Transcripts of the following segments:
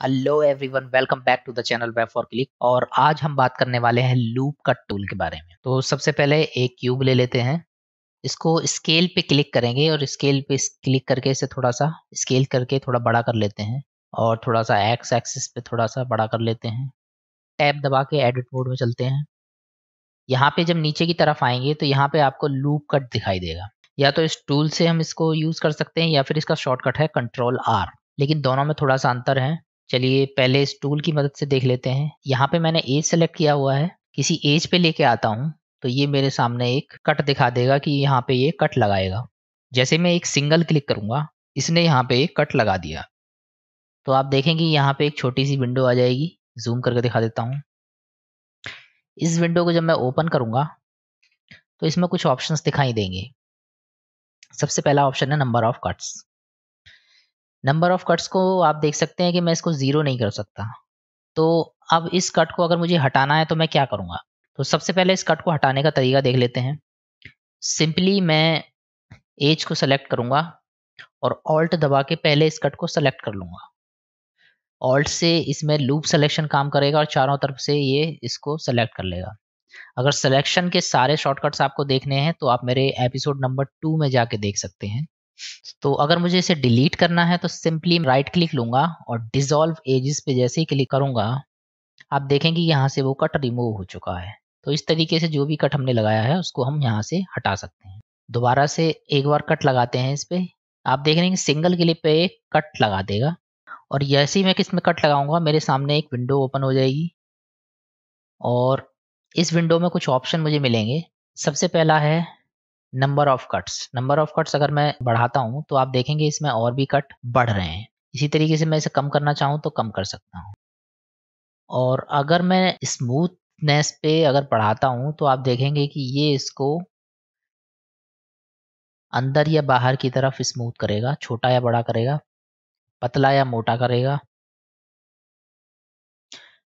Hello everyone welcome back to the channel web for click और आज हम बात करने वाले हैं लूप कट टूल के बारे में। तो सबसे पहले एक क्यूब ले लेते हैं। इसको स्केल पे क्लिक करेंगे और स्केल पे क्लिक करके इसे थोड़ा सा स्केल करके थोड़ा बड़ा कर लेते हैं। और थोड़ा सा एक्स एक्सिस पे थोड़ा सा बड़ा कर लेते हैं। टैब दबा के एडिट मोड में चलते हैं। यहाँ पे जब नीचे की तरफ़ आएँगे तो यहाँ पे आपको लूप कट दिखाई देगा। या तो इस टूल से हम इसको यूज़ कर सकते हैं या फिर इसका शॉर्टकट है कंट्रोल आर लेकिन दोनों में थोड़ा सा अंतर है। चलिए पहले इस टूल की मदद से देख लेते हैं। यहाँ पे मैंने एज सेलेक्ट किया हुआ है। किसी एज पे लेके आता हूँ तो ये मेरे सामने एक कट दिखा देगा कि यहाँ पे ये कट लगाएगा। जैसे मैं एक सिंगल क्लिक करूँगा, इसने यहाँ पे एक कट लगा दिया। तो आप देखेंगे यहाँ पे एक छोटी सी विंडो आ जाएगी। जूम करके दिखा देता हूँ। इस विंडो को जब मैं ओपन करूँगा तो इसमें कुछ ऑप्शंस दिखाई देंगे। सबसे पहला ऑप्शन है number of cuts number of cuts को आप देख सकते हैं कि मैं इसको ज़ीरो नहीं कर सकता। तो अब इस कट को अगर मुझे हटाना है तो मैं क्या करूँगा? तो सबसे पहले इस कट को हटाने का तरीका देख लेते हैं। सिंपली मैं एज को सेलेक्ट करूँगा और ऑल्ट दबा के पहले इस कट को सेलेक्ट कर लूँगा। ऑल्ट से इसमें लूप सिलेक्शन काम करेगा और चारों तरफ़ से ये इसको सेलेक्ट कर लेगा। अगर सिलेक्शन के सारे शॉर्टकट्स आपको देखने हैं तो आप मेरे एपिसोड नंबर टू में जाके देख सकते हैं। तो अगर मुझे इसे डिलीट करना है तो सिंपली राइट क्लिक लूँगा और डिजोल्व एजेस पे जैसे ही क्लिक करूँगा, आप देखेंगे यहाँ से वो कट रिमूव हो चुका है। तो इस तरीके से जो भी कट हमने लगाया है, उसको हम यहाँ से हटा सकते हैं। दोबारा से एक बार कट लगाते हैं इस पर आप देख रहे हैं सिंगल क्लिप पे कट लगा देगा। और जैसे ही मैं किसमें कट लगाऊँगा, मेरे सामने एक विंडो ओपन हो जाएगी। और इस विंडो में कुछ ऑप्शन मुझे मिलेंगे। सबसे पहला है number of cuts number of cuts अगर मैं बढ़ाता हूँ तो आप देखेंगे इसमें और भी कट बढ़ रहे हैं। इसी तरीके से मैं इसे कम करना चाहूँ तो कम कर सकता हूँ। और अगर मैं स्मूथनेस पे अगर बढ़ाता हूँ तो आप देखेंगे कि ये इसको अंदर या बाहर की तरफ़ स्मूथ करेगा, छोटा या बड़ा करेगा, पतला या मोटा करेगा।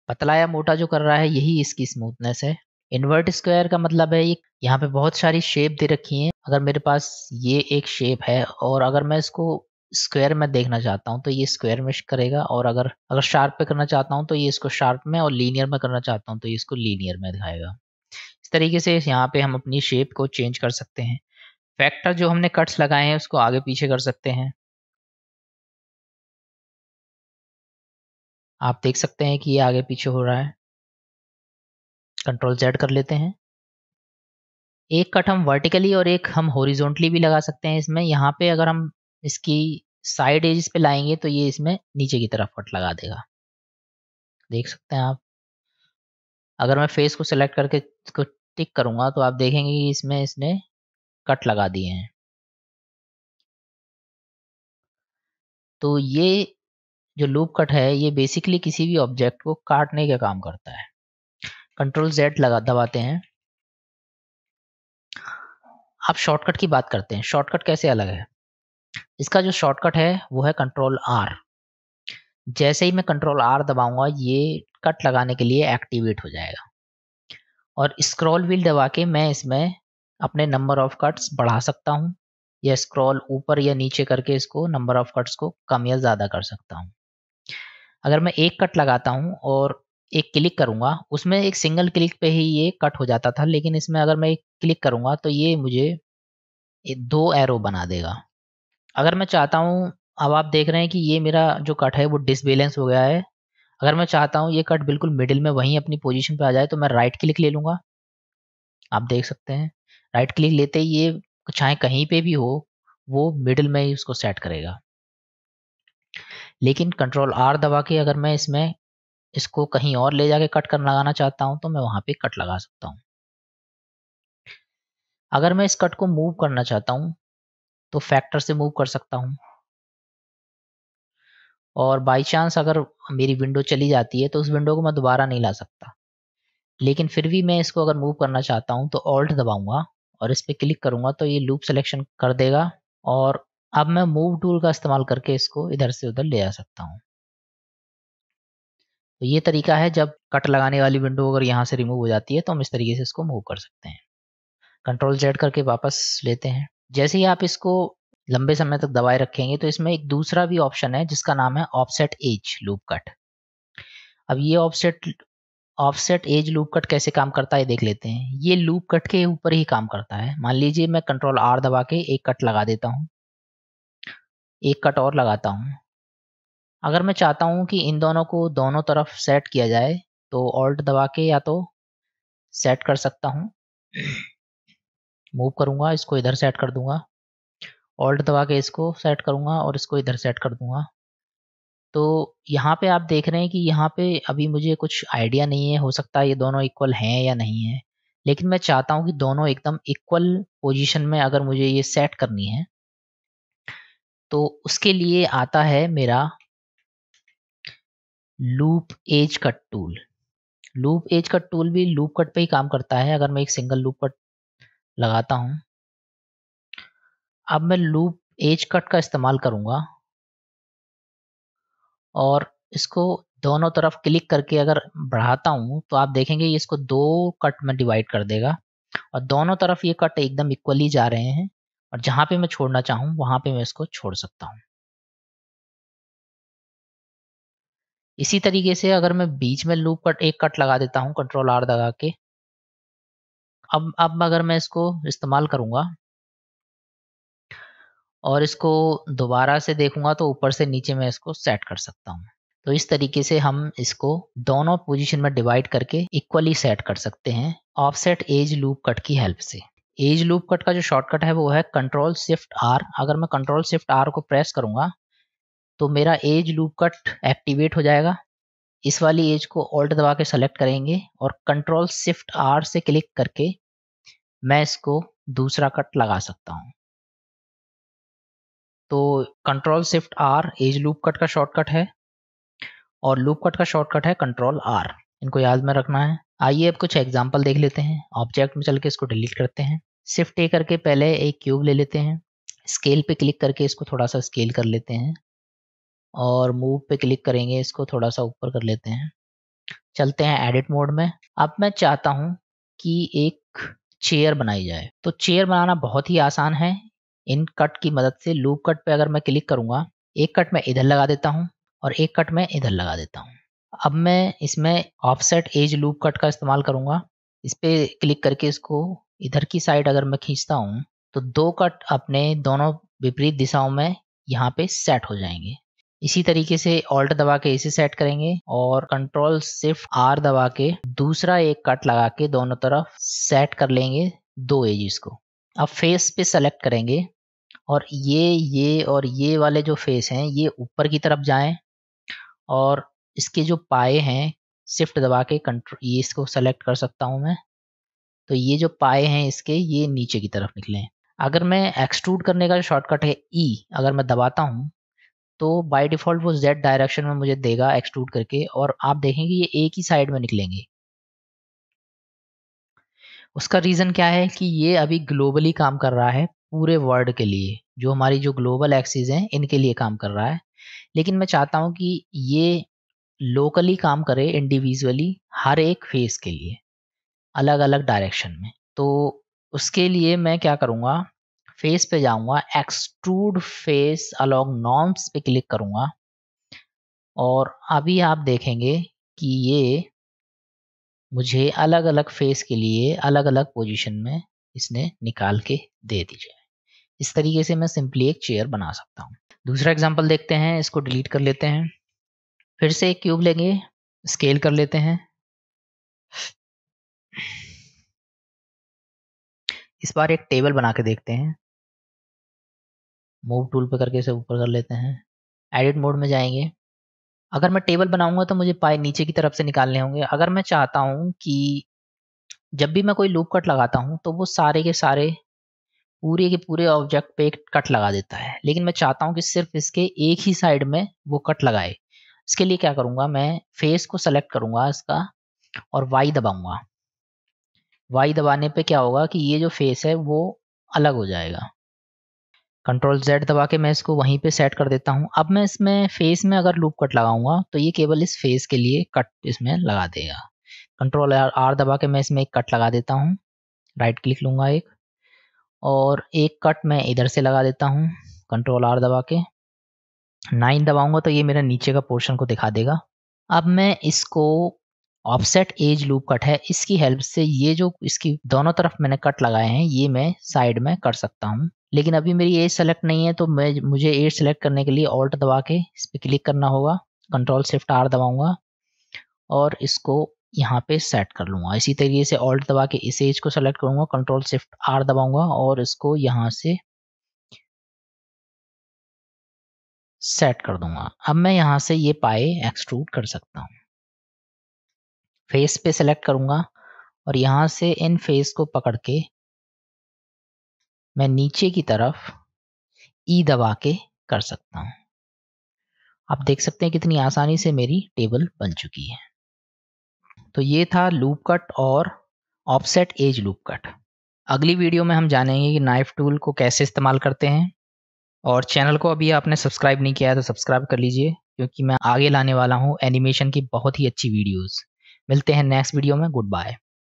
पतला या मोटा जो कर रहा है, यही इसकी स्मूथनेस है। इन्वर्ट स्क्वायर का मतलब है ये यहाँ पे बहुत सारी शेप दे रखी हैं। अगर मेरे पास ये एक शेप है और अगर मैं इसको स्क्वायर में देखना चाहता हूँ तो ये स्क्वायर में करेगा और अगर अगर शार्प पे करना चाहता हूँ तो ये इसको शार्प में और लीनियर में करना चाहता हूँ तो ये इसको लीनियर में दिखाएगा। इस तरीके से यहाँ पे हम अपनी शेप को चेंज कर सकते हैं। फैक्टर जो हमने कट्स लगाए हैं, उसको आगे पीछे कर सकते हैं। आप देख सकते हैं कि ये आगे पीछे हो रहा है। कंट्रोल जेड कर लेते हैं। एक कट हम वर्टिकली और एक हम हॉरिजॉन्टली भी लगा सकते हैं इसमें। यहाँ पे अगर हम इसकी साइड एजिस पे लाएँगे तो ये इसमें नीचे की तरफ़ कट लगा देगा। देख सकते हैं आप। अगर मैं फेस को सिलेक्ट करके इसको टिक करूँगा तो आप देखेंगे कि इसमें इसने कट लगा दिए हैं। तो ये जो लूप कट है, ये बेसिकली किसी भी ऑब्जेक्ट को काटने का काम करता है। कंट्रोल जेड लगा दबाते हैं। आप शॉर्टकट की बात करते हैं। शॉर्टकट कैसे अलग है? इसका जो शॉर्टकट है, वो है कंट्रोल आर जैसे ही मैं कंट्रोल आर दबाऊँगा, ये कट लगाने के लिए एक्टिवेट हो जाएगा। और स्क्रॉल व्हील दबा के मैं इसमें अपने नंबर ऑफ़ कट्स बढ़ा सकता हूँ, या स्क्रॉल ऊपर या नीचे करके इसको नंबर ऑफ़ कट्स को कम या ज़्यादा कर सकता हूँ। अगर मैं एक कट लगाता हूँ और एक क्लिक करूँगा, उसमें एक सिंगल क्लिक पे ही ये कट हो जाता था, लेकिन इसमें अगर मैं एक क्लिक करूँगा तो ये मुझे दो एरो बना देगा। अगर मैं चाहता हूँ, अब आप देख रहे हैं कि ये मेरा जो कट है वो डिसबैलेंस हो गया है। अगर मैं चाहता हूँ ये कट बिल्कुल मिडिल में वहीं अपनी पोजीशन पे आ जाए तो मैं राइट क्लिक ले लूँगा। आप देख सकते हैं राइट क्लिक लेते ही ये चाहे कहीं पे भी हो, वो मिडिल में ही उसको सेट करेगा। लेकिन कंट्रोल आर दबा के अगर मैं इसमें इसको कहीं और ले जाके कट कर लगाना चाहता हूँ तो मैं वहाँ पे कट लगा सकता हूँ। अगर मैं इस कट को मूव करना चाहता हूँ तो फैक्टर से मूव कर सकता हूँ। और बाई चांस अगर मेरी विंडो चली जाती है तो उस विंडो को मैं दोबारा नहीं ला सकता। लेकिन फिर भी मैं इसको अगर मूव करना चाहता हूँ तो ऑल्ट दबाऊँगा और इस पर क्लिक करूँगा तो ये लूप सिलेक्शन कर देगा। और अब मैं मूव टूल का इस्तेमाल करके इसको इधर से उधर ले जा सकता हूँ। तो ये तरीका है, जब कट लगाने वाली विंडो अगर यहाँ से रिमूव हो जाती है तो हम इस तरीके से इसको मूव कर सकते हैं। कंट्रोल जेड करके वापस लेते हैं। जैसे ही आप इसको लंबे समय तक दबाए रखेंगे तो इसमें एक दूसरा भी ऑप्शन है, जिसका नाम है ऑफसेट एज लूप कट। अब ये offset offset edge loop cut कैसे काम करता है देख लेते हैं। ये लूप कट के ऊपर ही काम करता है। मान लीजिए मैं कंट्रोल आर दबा के एक कट लगा देता हूँ। एक कट और लगाता हूँ। अगर मैं चाहता हूँ कि इन दोनों को दोनों तरफ़ सेट किया जाए तो ऑल्ट दबा के या तो सेट कर सकता हूँ। मूव करूँगा, इसको इधर सेट कर दूँगा। ऑल्ट दबा के इसको सेट करूँगा और इसको इधर सेट कर दूँगा। तो यहाँ पे आप देख रहे हैं कि यहाँ पे अभी मुझे कुछ आइडिया नहीं है, हो सकता है ये दोनों इक्वल हैं या नहीं है। लेकिन मैं चाहता हूँ कि दोनों एकदम इक्वल पोजीशन में अगर मुझे ये सेट करनी है तो उसके लिए आता है मेरा loop edge cut tool. Loop edge cut tool भी लूप कट पे ही काम करता है, अगर मैं एक सिंगल लूप कट लगाता हूँ। अब मैं लूप एज कट का इस्तेमाल करूँगा। और इसको दोनों तरफ़ क्लिक करके अगर बढ़ाता हूँ तो आप देखेंगे ये इसको दो कट में डिवाइड कर देगा। और दोनों तरफ़ ये कट एकदम इक्वली जा रहे हैं, और जहाँ पे मैं छोड़ना चाहूँ, वहाँ पे मैं इसको छोड़ सकता हूँ। इसी तरीके से अगर मैं बीच में लूप कट, एक कट लगा देता हूँ कंट्रोल आर दबा के। अब अब अगर मैं इसको इस्तेमाल करूँगा और इसको दोबारा से देखूँगा तो ऊपर से नीचे मैं इसको सेट कर सकता हूँ। तो इस तरीके से हम इसको दोनों पोजीशन में डिवाइड करके इक्वली सेट कर सकते हैं ऑफसेट एज लूप कट की हेल्प से। एज लूप कट का जो शॉर्टकट है वो है कंट्रोल शिफ्ट आर अगर मैं कंट्रोल शिफ्ट आर को प्रेस करूँगा तो मेरा एज लूप कट एक्टिवेट हो जाएगा। इस वाली एज को ऑल्ट दबा के सेलेक्ट करेंगे और कंट्रोल शिफ्ट आर से क्लिक करके मैं इसको दूसरा कट लगा सकता हूँ। तो control shift R edge loop cut का शॉर्टकट है और लूप कट का शॉर्टकट है कंट्रोल आर इनको याद में रखना है। आइए अब कुछ एग्ज़ाम्पल देख लेते हैं। ऑब्जेक्ट में चल के इसको डिलीट करते हैं। शिफ्ट ए करके पहले एक क्यूब ले लेते हैं। स्केल पे क्लिक करके इसको थोड़ा सा स्केल कर लेते हैं। और मूव पे क्लिक करेंगे, इसको थोड़ा सा ऊपर कर लेते हैं। चलते हैं एडिट मोड में। अब मैं चाहता हूँ कि एक चेयर बनाई जाए। तो चेयर बनाना बहुत ही आसान है। इन कट की मदद से लूप कट पे अगर मैं क्लिक करूँगा, एक कट मैं इधर लगा देता हूँ और एक कट मैं इधर लगा देता हूँ। अब मैं इसमें ऑफसेट एज लूप कट का इस्तेमाल करूँगा। इस पर क्लिक करके इसको इधर की साइड अगर मैं खींचता हूँ तो दो कट अपने दोनों विपरीत दिशाओं में यहाँ पे सेट हो जाएँगे। इसी तरीके से ऑल्ट दबा के इसे सेट करेंगे और कंट्रोल सिर्फ़ आर दबा के दूसरा एक कट लगा के दोनों तरफ़ सेट कर लेंगे दो एजिस को। अब फेस पे सेलेक्ट करेंगे और ये ये और ये वाले जो फेस हैं ये ऊपर की तरफ़ जाएँ और इसके जो पाए हैं शिफ्ट दबा के कंट्रोल ये इसको सेलेक्ट कर सकता हूँ मैं। तो ये जो पाए हैं इसके ये नीचे की तरफ़ निकलें अगर मैं एक्सट्रूड करने का जो शॉर्टकट है ई e, अगर मैं दबाता हूँ तो बाय डिफ़ॉल्ट वो जेड डायरेक्शन में मुझे देगा एक्सट्रूड करके और आप देखेंगे ये एक ही साइड में निकलेंगे। उसका रीज़न क्या है कि ये अभी ग्लोबली काम कर रहा है पूरे वर्ल्ड के लिए, जो हमारी जो ग्लोबल एक्सिस हैं, इनके लिए काम कर रहा है। लेकिन मैं चाहता हूँ कि ये लोकली काम करे इंडिविजुअली हर एक फेस के लिए अलग अलग डायरेक्शन में। तो उसके लिए मैं क्या करूँगा फेस पे जाऊँगा एक्सट्रूड फेस अलॉन्ग नॉर्म्स पे क्लिक करूँगा। और अभी आप देखेंगे कि ये मुझे अलग अलग फेस के लिए अलग अलग पोजीशन में इसने निकाल के दे दीजिए। इस तरीके से मैं सिंपली एक चेयर बना सकता हूँ। दूसरा एग्जांपल देखते हैं, इसको डिलीट कर लेते हैं। फिर से एक क्यूब लेंगे स्केल कर लेते हैं। इस बार एक टेबल बना के देखते हैं। मूव टूल पे करके इसे ऊपर कर लेते हैं। एडिट मोड में जाएँगे। अगर मैं टेबल बनाऊँगा तो मुझे पाए नीचे की तरफ़ से निकालने होंगे। अगर मैं चाहता हूँ कि जब भी मैं कोई लूप कट लगाता हूँ तो वो सारे के सारे, पूरे के पूरे ऑब्जेक्ट पे एक कट लगा देता है। लेकिन मैं चाहता हूँ कि सिर्फ़ इसके एक ही साइड में वो कट लगाए। इसके लिए क्या करूँगा, मैं फेस को सेलेक्ट करूँगा इसका और वाई दबाऊँगा। वाई दबाने पे क्या होगा कि ये जो फेस है वो अलग हो जाएगा। कंट्रोल जेड दबा के मैं इसको वहीं पे सेट कर देता हूँ। अब मैं इसमें फेस में अगर लूप कट लगाऊँगा तो ये केवल इस फेस के लिए कट इसमें लगा देगा। कंट्रोल आर दबा के मैं इसमें एक कट लगा देता हूँ। राइट क्लिक लूँगा एक। और एक कट मैं इधर से लगा देता हूँ। कंट्रोल आर दबा के। नाइन दबाऊँगा तो ये मेरा नीचे का पोर्शन को दिखा देगा। अब मैं इसको ऑफसेट एज लूप कट है। इसकी हेल्प से ये जो, इसकी दोनों तरफ़ मैंने कट लगाए हैं, ये मैं साइड में कर सकता हूँ। लेकिन अभी मेरी एज सेलेक्ट नहीं है तो मैं, मुझे एज सेलेक्ट करने के लिए ऑल्ट दबा के इस पर क्लिक करना होगा। कंट्रोल शिफ्ट आर दबाऊँगा और इसको यहाँ पे सेट कर लूँगा। इसी तरीके से ऑल्ट दबा के इस एज को सेलेक्ट करूँगा कंट्रोल शिफ्ट आर दबाऊँगा और इसको यहाँ से सेट कर दूँगा। अब मैं यहाँ से ये पाए एक्सट्रूड कर सकता हूँ। फेस पे सेलेक्ट करूँगा और यहाँ से इन फेस को पकड़ के मैं नीचे की तरफ़ ई दबा के कर सकता हूँ। आप देख सकते हैं कितनी आसानी से मेरी टेबल बन चुकी है। तो ये था लूप कट और ऑफसेट एज लूप कट। अगली वीडियो में हम जानेंगे कि नाइफ टूल को कैसे इस्तेमाल करते हैं। और चैनल को अभी आपने सब्सक्राइब नहीं किया है तो सब्सक्राइब कर लीजिए, क्योंकि मैं आगे लाने वाला हूँ एनिमेशन की बहुत ही अच्छी वीडियोस मिलते हैं नेक्स्ट वीडियो में। Good bye.